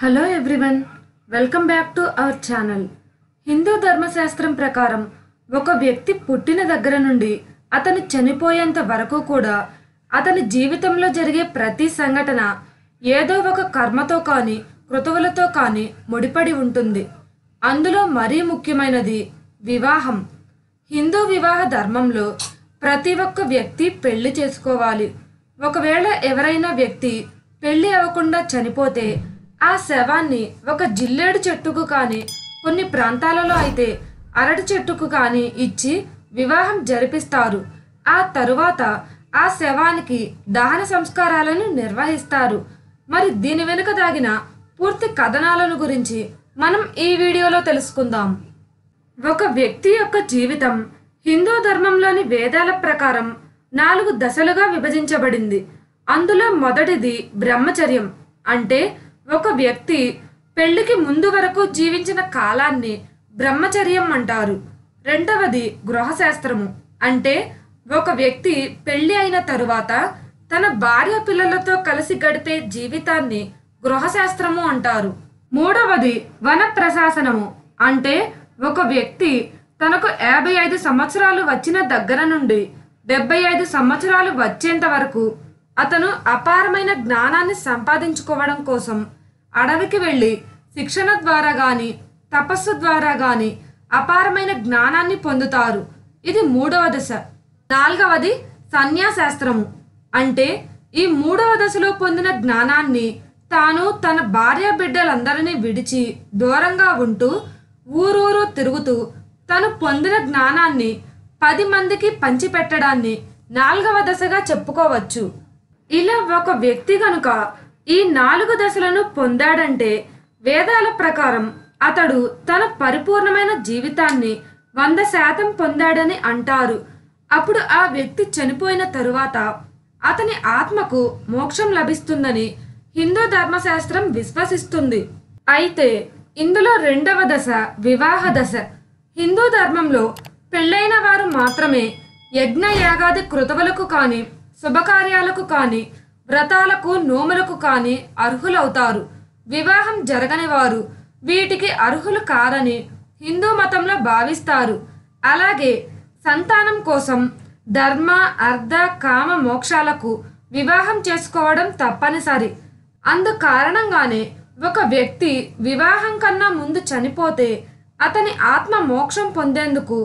Hello everyone welcome back to our channel Hindu ధర్మశాస్త్రం ప్రకారం ఒక వ్యక్తి పుట్టిన దగ్గర నుండి అతను చనిపోయేంత వరకు కూడా అతని జీవితంలో జరిగే ప్రతి సంఘటన ఏదో ఒక కర్మతో కానీ కృతువులతో కానీ ముడిపడి ఉంటుంది. అందులో మరీ ముఖ్యమైనది వివాహం. హిందూ వివాహ ధర్మంలో ప్రతి ఒక్క వ్యక్తి పెళ్ళి చేసుకోవాలి. ఒకవేళ ఎవరైనా వ్యక్తి పెళ్ళి అవ్వకుండా చనిపోతే ఆ శవాన్ని ఒక జిల్లేడు చెట్టుకు కానీ కొన్ని ప్రాంతాలలో అయితే అరటి చెట్టుకు కానీ ఇచ్చి వివాహం జరిపిస్తారు. ఆ తరువాత ఆ శవానికి దహన సంస్కారాలను నిర్వహిస్తారు. మరి దీని వెనుక దాగిన పూర్తి కథనాలను గురించి మనం ఈ వీడియోలో తెలుసుకుందాం. ఒక వ్యక్తి యొక్క జీవితం హిందూ ధర్మంలోని వేదాల ప్రకారం నాలుగు దశలుగా విభజించబడింది. అందులో మొదటిది బ్రహ్మచర్యం అంటే ఒక వ్యక్తి పెళ్ళికి ముందు వరకు జీవించిన కాలాన్ని బ్రహ్మచర్యం అంటారు. రెండవది గృహశాస్త్రము. అంటే ఒక వ్యక్తి పెళ్ళి అయిన తరువాత తన భార్య పిల్లలతో కలిసి గడిపే జీవితాన్ని గృహశాస్త్రము అంటారు. మూడవది వన ప్రశాసనము అంటే ఒక వ్యక్తి తనకు యాభై ఐదు సంవత్సరాలు వచ్చిన దగ్గర నుండి డెబ్బై ఐదు సంవత్సరాలు వచ్చేంత వరకు అతను అపారమైన జ్ఞానాన్ని సంపాదించుకోవడం కోసం అడవికి వెళ్ళి శిక్షణ ద్వారా గాని తపస్సు ద్వారా గాని అపారమైన జ్ఞానాన్ని పొందుతారు. ఇది మూడవ దశ. నాలుగవది సన్యాశాస్త్రము. అంటే ఈ మూడవ దశలో పొందిన జ్ఞానాన్ని తాను తన భార్య బిడ్డలందరినీ విడిచి దూరంగా ఉంటూ ఊరూరు తిరుగుతూ తను పొందిన జ్ఞానాన్ని పది మందికి పంచిపెట్టడాన్ని నాలుగవ దశగా చెప్పుకోవచ్చు. ఇలా ఒక వ్యక్తి కనుక ఈ నాలుగు దశలను పొందాడంటే వేదాల ప్రకారం అతడు తన పరిపూర్ణమైన జీవితాన్ని వంద శాతం పొందాడని అంటారు. అప్పుడు ఆ వ్యక్తి చనిపోయిన తరువాత అతని ఆత్మకు మోక్షం లభిస్తుందని హిందూ ధర్మశాస్త్రం విశ్వసిస్తుంది. అయితే ఇందులో రెండవ దశ వివాహ దశ. హిందూ ధర్మంలో పెళ్ళైన వారు మాత్రమే యజ్ఞ యాగాది కృతవులకు కానీ శుభకార్యాలకు కానీ వ్రతాలకు నోములకు కానీ అర్హులవుతారు. వివాహం జరగని వారు వీటికి అర్హులు కారని హిందూ మతంలో భావిస్తారు. అలాగే సంతానం కోసం ధర్మ అర్ధ కామ మోక్షాలకు వివాహం చేసుకోవడం తప్పనిసరి. అందు కారణంగానే ఒక వ్యక్తి వివాహం కన్నా ముందు చనిపోతే అతని ఆత్మ మోక్షం పొందేందుకు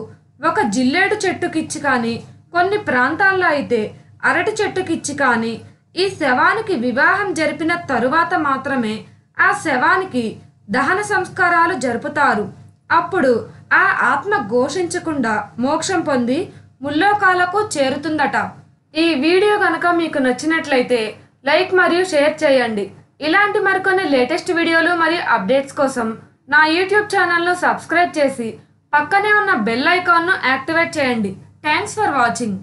ఒక జిల్లేడు చెట్టుకిచ్చి కానీ కొన్ని ప్రాంతాల్లో అయితే అరటి చెట్టుకిచ్చి కానీ ఈ శవానికి వివాహం జరిపిన తరువాత మాత్రమే ఆ శవానికి దహన సంస్కారాలు జరుపుతారు. అప్పుడు ఆ ఆత్మ ఘోషించకుండా మోక్షం పొంది ముల్లోకాలకు చేరుతుందట. ఈ వీడియో కనుక మీకు నచ్చినట్లయితే లైక్ మరియు షేర్ చేయండి. ఇలాంటి మరికొన్ని లేటెస్ట్ వీడియోలు మరియు అప్డేట్స్ కోసం నా యూట్యూబ్ ఛానల్ను సబ్స్క్రైబ్ చేసి పక్కనే ఉన్న బెల్ ఐకాన్ను యాక్టివేట్ చేయండి. Thanks for watching.